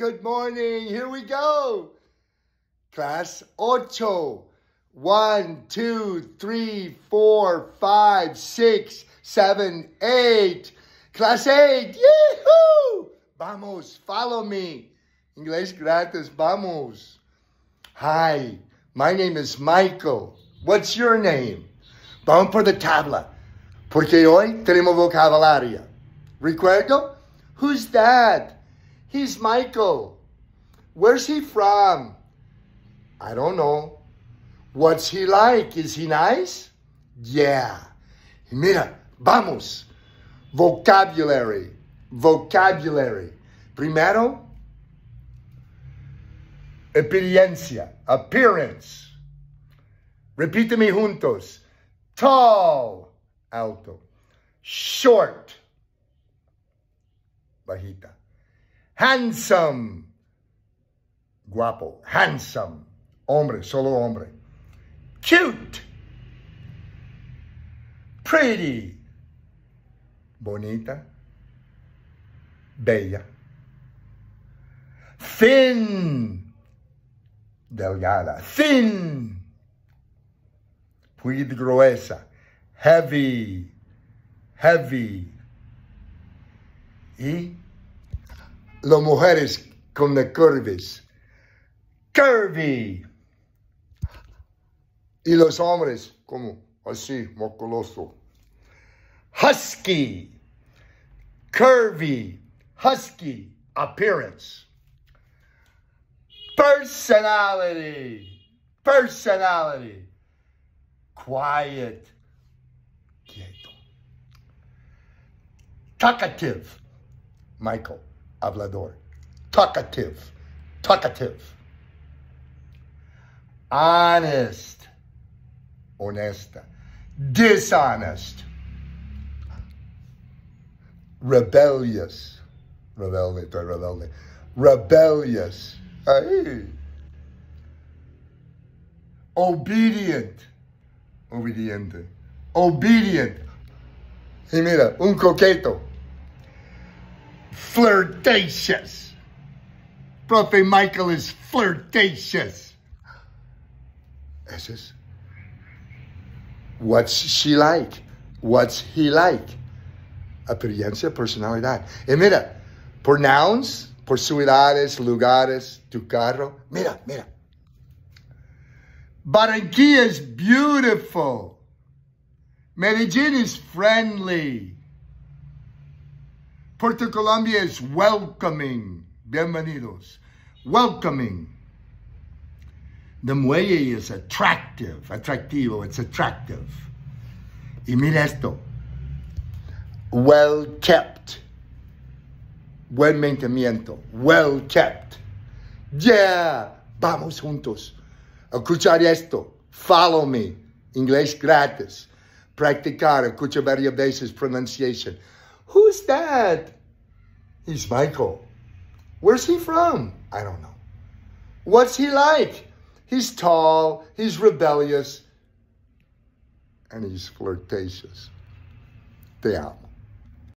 Good morning. Here we go. Class ocho. One, two, three, four, five, six, seven, eight. Class eight. Yee-hoo! Vamos, follow me. Inglés gratis, vamos. Hi, my name is Michael. What's your name? Vamos por the tabla, porque hoy tenemos vocabulario. Recuerdo? Who's that? He's Michael. Where's he from? I don't know. What's he like? Is he nice? Yeah. Mira, vamos. Vocabulary. Vocabulary. Primero, experiencia, appearance. Repíteme juntos. Tall, alto. Short, bajita. Handsome, guapo. Handsome, hombre, solo hombre. Cute, pretty, bonita, bella. Thin, delgada. Thin, muy gruesa. Heavy, heavy. Y las mujeres con the curves. Curvy. Y los hombres como así, musculoso. Husky. Curvy. Husky. Appearance. Personality. Personality. Quiet. Quieto. Talkative. Michael. Hablador. Talkative. Talkative. Honest. Honesta. Dishonest. Rebellious. Rebelde, estoy rebelde. Rebellious. Ay. Obedient. Obediente. Obedient. Y mira, un coqueto. Flirtatious. Profe Michael is flirtatious. Es. What's she like? What's he like? Apariencia, personalidad. Y mira, por nouns, por ciudades, lugares, tu carro. Mira, mira. Barranquilla is beautiful. Medellin is friendly. Puerto Colombia is welcoming. Bienvenidos. Welcoming. The muelle is attractive. Atractivo, it's attractive. Y mira esto. Well kept. Buen mantenimiento. Well kept. Yeah. Vamos juntos. Escuchar esto. Follow me. Inglés gratis. Practicar. Escucha varias veces pronunciation. Who's that? He's Michael. Where's he from? I don't know. What's he like? He's tall, he's rebellious, and he's flirtatious. Te amo.